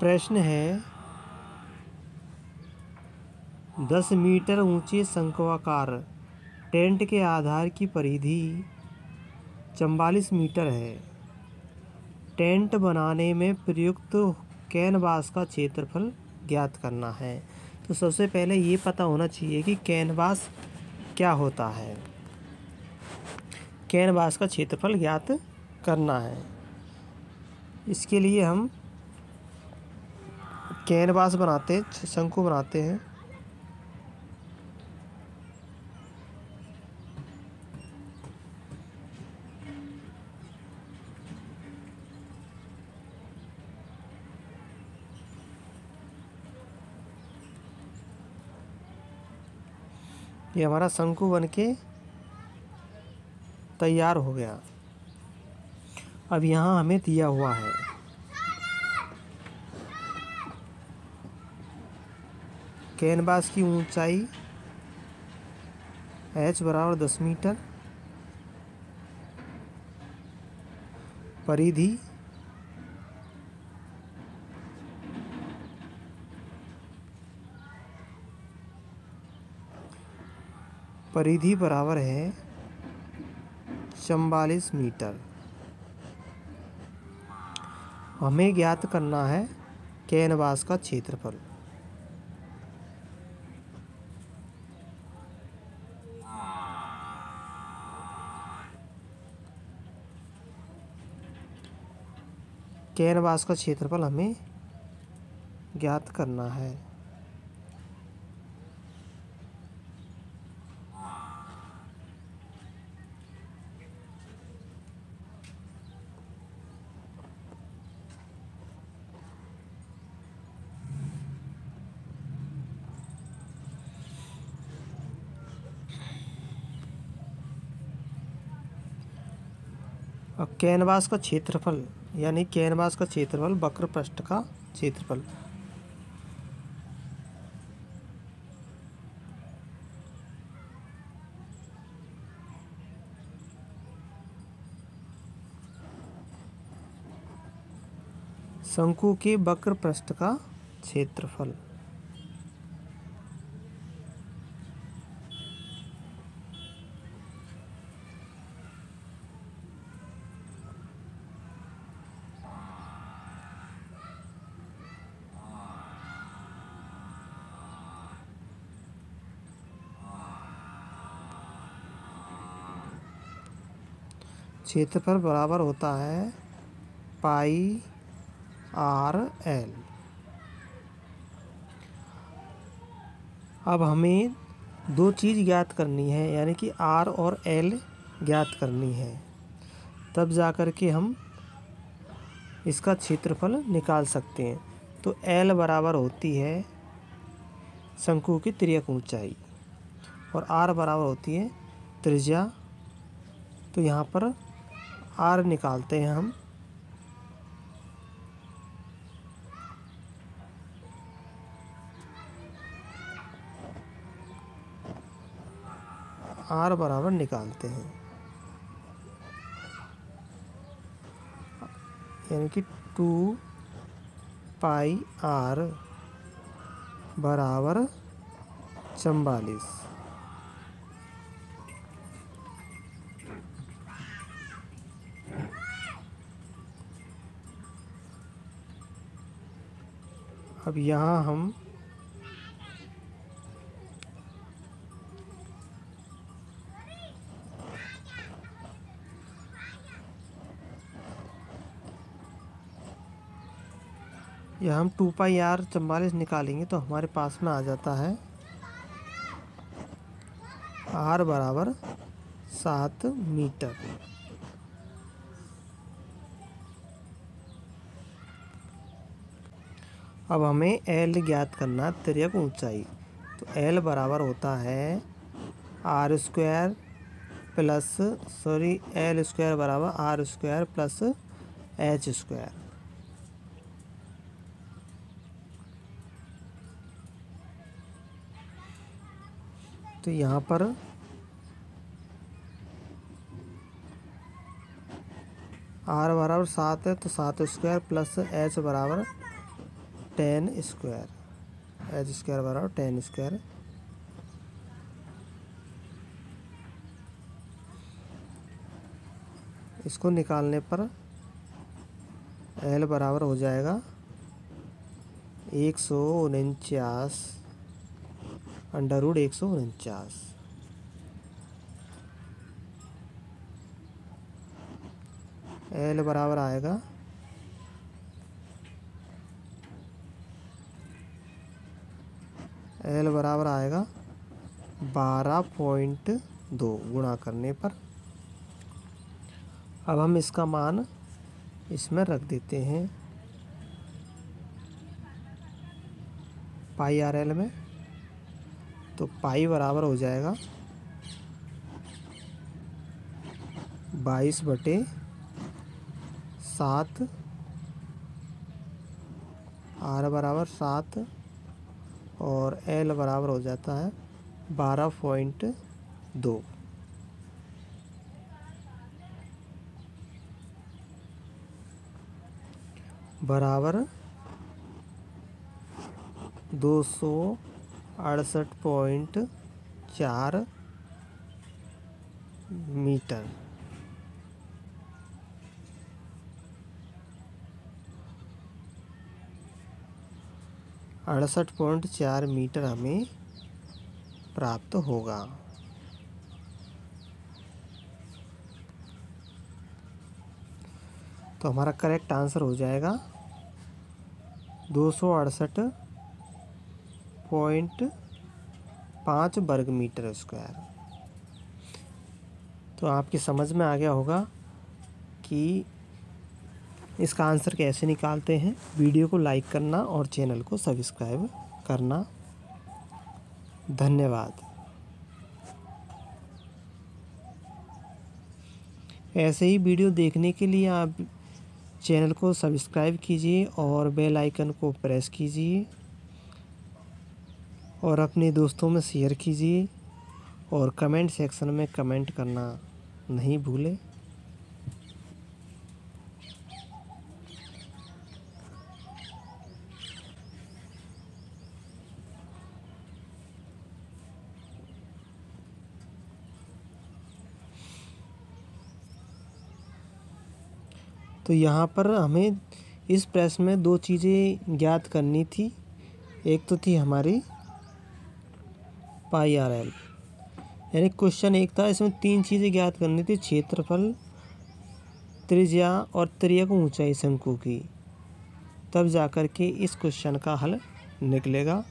प्रश्न है, दस मीटर ऊँचे शंक्वाकार टेंट के आधार की परिधि चवालीस मीटर है। टेंट बनाने में प्रयुक्त कैनवास का क्षेत्रफल ज्ञात करना है। तो सबसे पहले ये पता होना चाहिए कि कैनवास क्या होता है। कैनवास का क्षेत्रफल ज्ञात करना है। इसके लिए हम कैनवास बनाते हैं शंकु बनाते हैं। ये हमारा शंकु बन के तैयार हो गया। अब यहाँ हमें दिया हुआ है। कैनवास की ऊंचाई एच बराबर दस मीटर, परिधि परिधि बराबर है चवालीस मीटर। हमें ज्ञात करना है कैनवास का क्षेत्रफल। कैनवास का क्षेत्रफल हमें ज्ञात करना है। और कैनवास का क्षेत्रफल यानी कैनवास का क्षेत्रफल वक्र पृष्ठ का क्षेत्रफल। शंकु के वक्र पृष्ठ का क्षेत्रफल। क्षेत्रफल बराबर होता है पाई आर एल। अब हमें दो चीज़ ज्ञात करनी है, यानी कि आर और एल ज्ञात करनी है। तब जा कर के हम इसका क्षेत्रफल निकाल सकते हैं। तो एल बराबर होती है शंकु की त्रियक ऊंचाई, और आर बराबर होती है त्रिज्या। तो यहाँ पर आर निकालते हैं हम। आर बराबर निकालते हैं। यानी कि टू पाई आर बराबर चंबालीस अब यहाँ हम यह हम टू पाई आर चवालीस निकालेंगे तो हमारे पास में आ जाता है आर बराबर सात मीटर। अब हमें एल ज्ञात करना तिरक ऊंचाई। तो एल बराबर होता है R square plus sorry L square बराबर R square plus H square तो यहाँ पर आर बराबर सात है तो सात स्क्वायर प्लस एच बराबर टेन स्क्वायर एच स्क्वायर बराबर टेन स्क्वायर इसको निकालने पर एल बराबर हो जाएगा एक सौ उनचास अंडर रूड एक सौ उनचास। एल बराबर आएगा एल बराबर आएगा बारह पॉइंट दो गुणा करने पर। अब हम इसका मान इसमें रख देते हैं। पाई आर एल में तो पाई बराबर हो जाएगा बाईस बटे सात, आर बराबर सात और एल बराबर हो जाता है बारह पॉइंट दो। बराबर दो सौ अड़सठ पॉइंट चार मीटर। अड़सठ पॉइंट चार मीटर हमें प्राप्त होगा। तो हमारा करेक्ट आंसर हो जाएगा दो सौ अड़सठ पॉइंट पाँच वर्ग मीटर स्क्वायर। तो आपकी समझ में आ गया होगा कि इसका आंसर कैसे निकालते हैं? वीडियो को लाइक करना और चैनल को सब्सक्राइब करना। धन्यवाद। ऐसे ही वीडियो देखने के लिए आप चैनल को सब्सक्राइब कीजिए और बेल आइकन को प्रेस कीजिए और अपने दोस्तों में शेयर कीजिए और कमेंट सेक्शन में कमेंट करना नहीं भूलें। तो यहाँ पर हमें इस प्रश्न में दो चीज़ें ज्ञात करनी थी। एक तो थी हमारी पाई आर एल। यानी क्वेश्चन एक था, इसमें तीन चीज़ें ज्ञात करनी थी, क्षेत्रफल, त्रिज्या और त्रियक ऊंचाई शंकु की। तब जाकर के इस क्वेश्चन का हल निकलेगा।